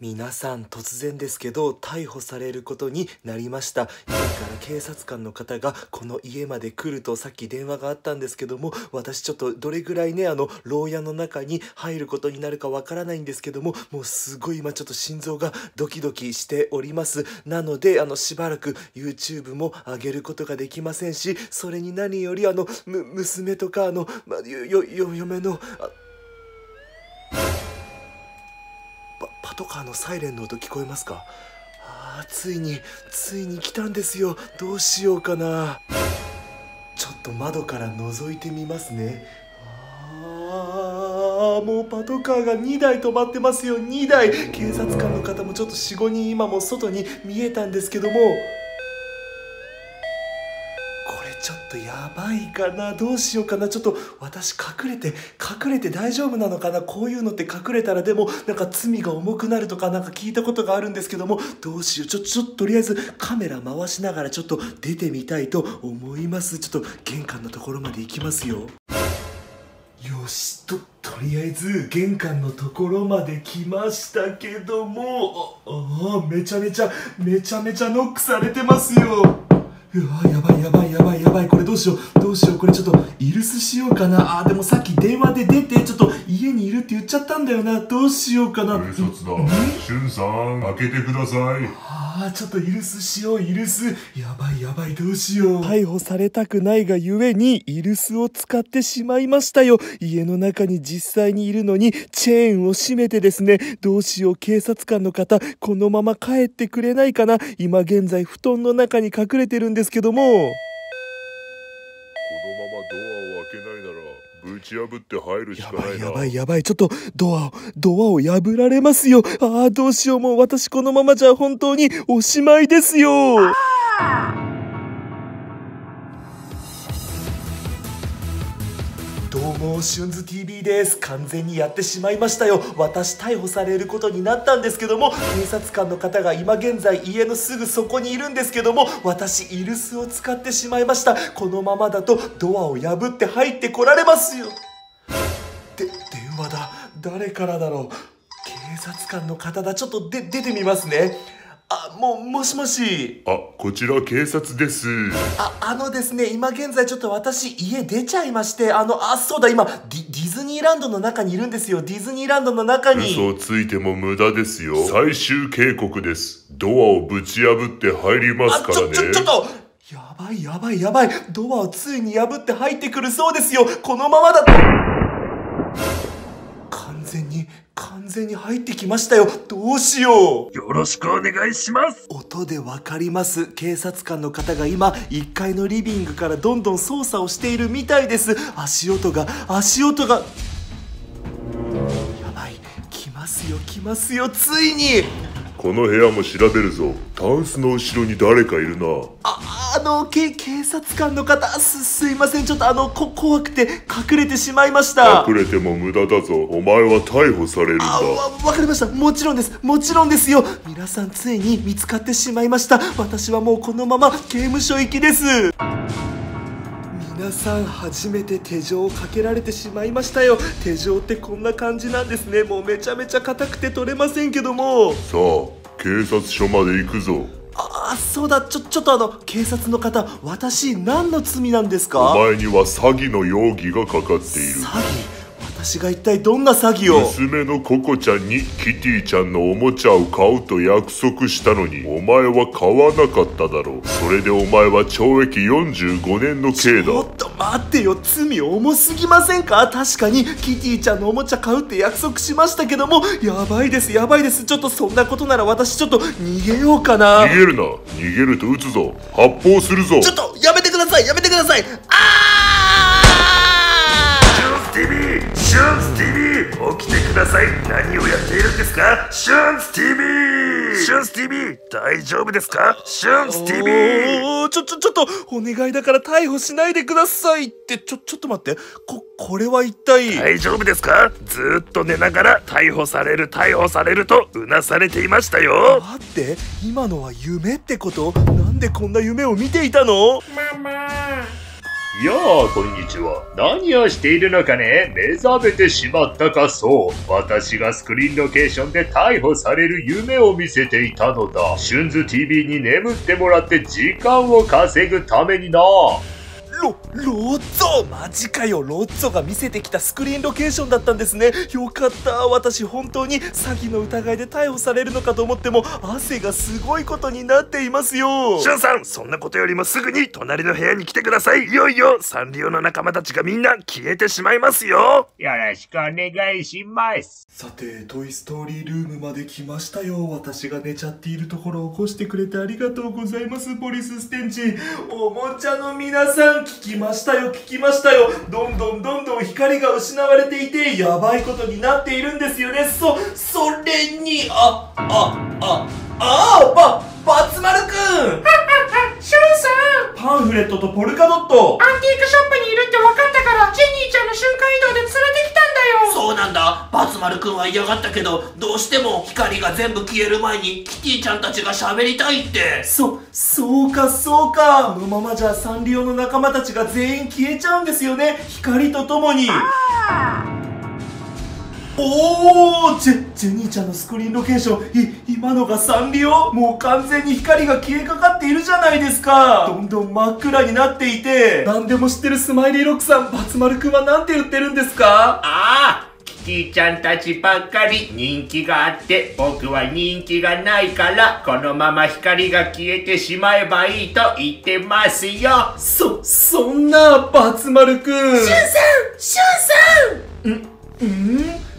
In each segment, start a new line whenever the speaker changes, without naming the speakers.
皆さん突然ですけど逮捕されることになりました。今から警察官の方がこの家まで来るとさっき電話があったんですけども私ちょっとどれぐらいねあの牢屋の中に入ることになるかわからないんですけどももうすごい今ちょっと心臓がドキドキしております。なのであのしばらく YouTube も上げることができませんしそれに何よりあの娘とかあの、ま、よよ嫁のあカーのサイレンの音聞こえますか？あついについに来たんですよ。どうしようかな。ちょっと窓から覗いてみますね。あーもうパトカーが2台止まってますよ。2台。警察官の方もちょっと45人今も外に見えたんですけども。ちょっとやばいかな。どうしようかな。ちょっと私隠れて隠れて大丈夫なのかな。こういうのって隠れたらでもなんか罪が重くなるとかなんか聞いたことがあるんですけどもどうしよう。ちょちょっととりあえずカメラ回しながらちょっと出てみたいと思います。ちょっと玄関のところまで行きますよ。よし。ととりあえず玄関のところまで来ましたけども。ああめちゃめちゃめちゃめちゃノックされてますよ。うわやばいやばいやばいやばいこれどうしようどうしようこれちょっとイルスしようかなあーでもさっき電話で出てちょっと家にいるって言っちゃったんだよなどうしようかな
警察だ。しゅんさん、開けてください。
ああちょっと許すしよう許すやばいやばいどうしよう。逮捕されたくないがゆえにイルスを使ってしまいましたよ。家の中に実際にいるのにチェーンを閉めてですね。どうしよう警察官の方このまま帰ってくれないかな。今現在布団の中に隠れてるんですけども。
ち破って入るしかないな。
やばいやばいやばい。ちょっとドアをドアを破られますよ。ああどうしよう。もう私このままじゃ本当におしまいですよどうシュンズ TV です。完全にやってしまいましたよ。私逮捕されることになったんですけども警察官の方が今現在家のすぐそこにいるんですけども私イルスを使ってしまいました。このままだとドアを破って入ってこられますよ。で電話だ。誰からだろう。警察官の方だ。ちょっとで出てみますね。あもうもしもし
あ、こちら警察です。
ああのですね今現在ちょっと私家出ちゃいましてあのあそうだ今ディディズニーランドの中にいるんですよディズニーランドの中に
嘘をついても無駄ですよ。最終警告です。ドアをぶち破って入りますからね。
あちょちょちょっとやばいやばいやばいドアをついに破って入ってくるそうですよこのままだと完全に入ってきましたよ。どうしよう。
よろしくお願いします。
音でわかります。警察官の方が今1階のリビングからどんどん操作をしているみたいです。足音が足音が。やばい。来ますよ来ますよ。ついに。
この部屋も調べるぞ。タンスの後ろに誰かいるな。
ああのけ警察官の方すすいません。ちょっとあのこ怖くて隠れてしまいました。
隠れても無駄だぞ。お前は逮捕されるんだ。
わかりました。もちろんです。もちろんですよ。皆さんついに見つかってしまいました。私はもうこのまま刑務所行きです。皆さん初めて手錠をかけられてしまいましたよ。手錠ってこんな感じなんですね。もうめちゃめちゃ硬くて取れませんけども。
さあ、警察署まで行くぞ。
ああそうだ。ちょちょっとあの警察の方私何の罪なんです
お
か
前には詐欺の容疑がかかっている。
詐欺？私が一体どんな詐欺を？
娘のココちゃんにキティちゃんのおもちゃを買うと約束したのにお前は買わなかっただろう。それでお前は懲役45年の刑だ。
ちょっと待ってよ罪重すぎませんか？確かにキティちゃんのおもちゃ買うって約束しましたけども。やばいですやばいです。ちょっとそんなことなら私ちょっと逃げようかな。
逃げるな。逃げると撃つぞ。発砲するぞ。
ちょっとやめてくださいやめてください。あ
シきてください。何をやっているんですか？シュンス TV シュンス TV 大丈夫ですか？シュンス TV
ちょちょちょっとお願いだから逮捕しないでください。ってちょちょっと待って。ここれは一体、
大丈夫ですか？ずーっと寝ながら逮捕される逮捕されるとうなされていましたよ。
待って今のは夢ってこと？なんでこんな夢を見ていたの？
やあ、こんにちは。何をしているのかね？目覚めてしまったかそう。私がスクリーンロケーションで逮捕される夢を見せていたのだ。シュンズ TV に眠ってもらって時間を稼ぐためにな。
ロ、ロッツォマジかよ。ロッツォが見せてきたスクリーンロケーションだったんですね。よかった。私本当に詐欺の疑いで逮捕されるのかと思っても汗がすごいことになっていますよ。
シュンさんそんなことよりもすぐに隣の部屋に来てください。いよいよサンリオの仲間たちがみんな消えてしまいますよ。
よろしくお願いします。
さてトイ・ストーリールームまで来ましたよ。私が寝ちゃっているところを起こしてくれてありがとうございますポリスステンチ。おもちゃの皆さん聞きましたよ聞きましたよ。どんどんどんどん光が失われていてやばいことになっているんですよね。そそれにあああああばバツ丸くん！
シュンさん。
パンフレットとポルカドット。
アンティークショップにいるって分かったからジェニーちゃんの瞬間移動で連れてきたんだよ。
そうなんだ。バツ丸くんは嫌がったけどどうしても光が全部消える前にキティちゃんたちが喋りたいって。
そ、そうかそうか。このままじゃサンリオの仲間たちが全員消えちゃうんですよね。光とともにおージェ、ジェニーちゃんのスクリーンロケーション、い、今のがサンリオ？もう完全に光が消えかかっているじゃないですか。どんどん真っ暗になっていて。何でも知ってるスマイリーロックさん、バツ丸くんは何て言ってるんですか？
ああキティちゃんたちばっかり。人気があって僕は人気がないからこのまま光が消えてしまえばいいと言ってますよ。
そ、そんな、バツ丸くん。
シュンさんシュンさん！
ん？す、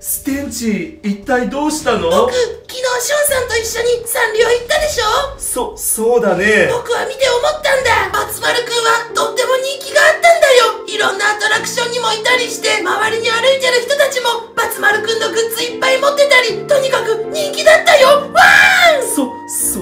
ステンチ、一体どうしたの？
僕昨日シュンさんと一緒にサンリオ行ったでしょ？
そ、そうだね。
僕は見て思ったんだ。バツ丸くんはとっても人気があったんだよ。いろんなアトラクションにもいたりして周りに歩いてる人たちもバツ丸くんのグッズいっぱい持ってたりとにかく人気だったよ。わー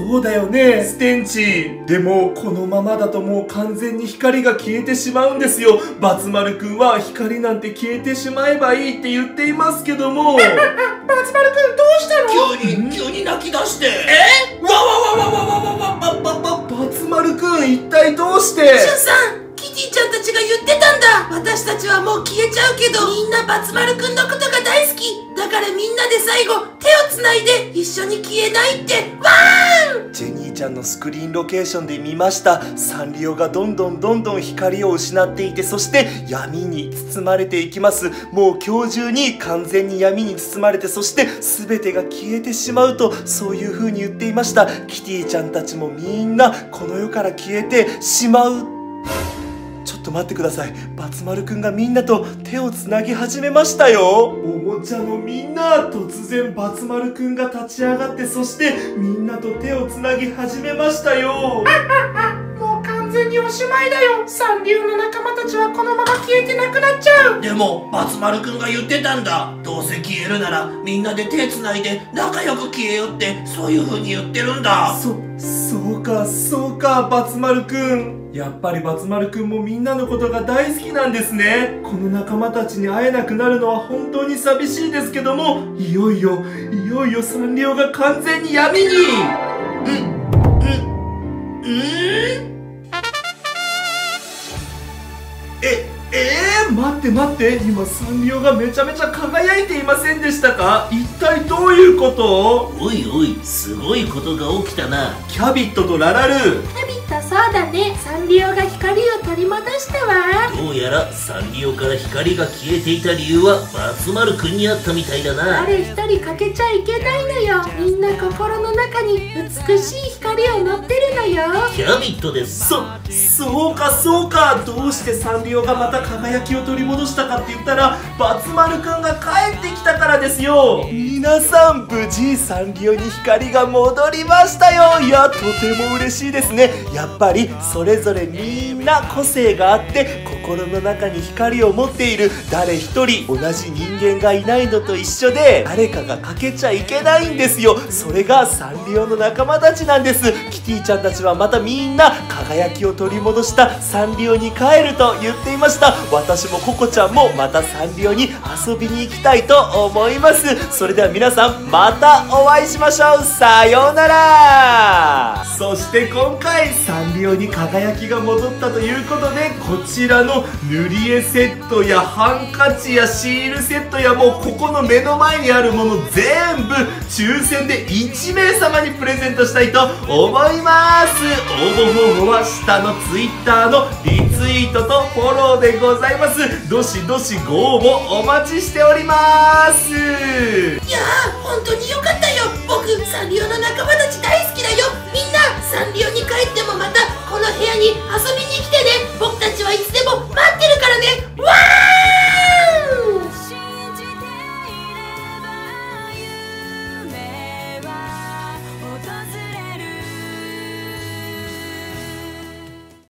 そうだよね、ステンチ。でも、このままだともう完全に光が消えてしまうんですよ。バツ丸くんは光なんて消えてしまえばいいって言っていますけども。
バツ丸くんどうしたの？
急に急に泣き出して。え？わわわわわわわわわわわ
バツ丸くん、一体どうして？
シュンさんキティちゃんたちが言ってたんだ。私たちはもう消えちゃうけどみんなバツ丸くんのことが大好き。だからみんなで最後手をつないで一緒に消えないって。わーん
ジェニーちゃんのスクリーンロケーションで見ました。サンリオがどんどんどんどん光を失っていてそして闇に包まれていきます。もう今日中に完全に闇に包まれてそして全てが消えてしまうとそういう風に言っていました。キティちゃんたちもみんなこの世から消えてしまう。ちょっと待ってください。バツ丸くんがみんなと手をつなぎ始めましたよ。おもちゃのみんな突然バツ丸くんが立ち上がってそしてみんなと手をつなぎ始めましたよ。
完全におしまいだよ。サンリオの仲間たちはこのまま消えてなくなっちゃう。
でもバツ丸くんが言ってたんだ。どうせ消えるならみんなで手つないで仲良く消えようってそういう風に言ってるんだ。
そそうかそうかバツ丸くん。やっぱりバツ丸くんもみんなのことが大好きなんですね。この仲間たちに会えなくなるのは本当に寂しいですけどもいよいよいよいよサンリオが完全に闇にえ、えー、待って待って今サンリオがめちゃめちゃ輝いていませんでしたか？一体どういうこと？
おいおいすごいことが起きたな。
キャビットとララル。ー
そうだねサンリオが光を取り戻したわ
どうやらサンリオから光が消えていた理由はバツ丸くんにあったみたいだな。
誰一人欠けちゃいけないのよ。みんな心の中に美しい光を持ってるのよ。
キャビットです。
そ、そうかそうか。どうしてサンリオがまた輝きを取り戻したかって言ったらバツ丸くんが帰ってきたからですよ皆さん無事サンリオに光が戻りましたよ。いやとても嬉しいですね。やっぱりそれぞれみんな個性があって心の中に光を持っている。誰一人同じ人間がいないのと一緒で誰かが欠けちゃいけないんですよ。それがサンリオの仲間たちなんです。キティちゃんたちはまたみんな輝きを取り戻した。サンリオに帰ると言っていました。私もココちゃんもまたサンリオに遊びに行きたいと思います。それでは皆さんまたお会いしましょう。さようなら。そして今回サンリオに輝きが戻ったということでこちらの塗り絵セットやハンカチやシールセットやもうここの目の前にあるもの全部抽選で1名様にプレゼントしたいと思います。応募方法は下の Twitter のリツイートとフォローでございます。どしどしご応募お待ちしております。
いやー本当によかったよ。僕サンリオの仲間